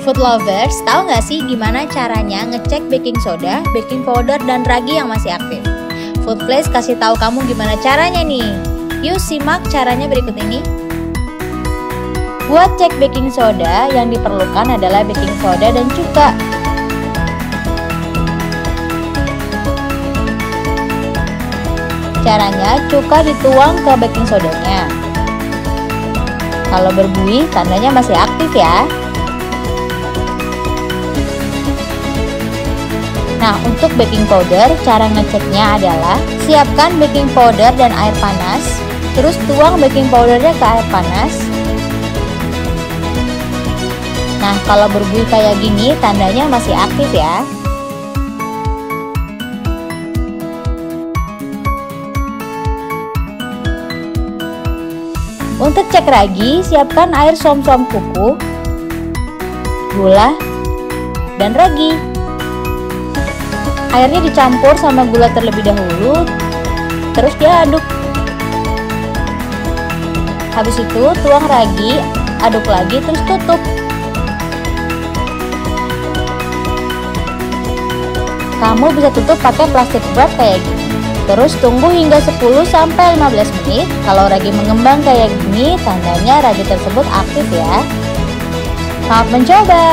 Food lovers, tahu nggak sih gimana caranya ngecek baking soda, baking powder, dan ragi yang masih aktif? Food Flash kasih tahu kamu gimana caranya nih. Yuk simak caranya berikut ini. Buat cek baking soda, yang diperlukan adalah baking soda dan cuka. Caranya, cuka dituang ke baking sodanya. Kalau berbuih, tandanya masih aktif ya. Nah, untuk baking powder, cara ngeceknya adalah siapkan baking powder dan air panas, terus tuang baking powdernya ke air panas, Nah, kalau berbuih kayak gini, tandanya masih aktif ya. Untuk cek ragi, siapkan air som-som kuku, gula, dan ragi. Airnya dicampur sama gula terlebih dahulu, terus diaduk. Habis itu, tuang ragi, aduk lagi, terus tutup. Kamu bisa tutup pakai plastik wrap kayak gini. Terus tunggu hingga 10 sampai 15 menit. Kalau ragi mengembang kayak gini, tandanya ragi tersebut aktif ya. Selamat mencoba.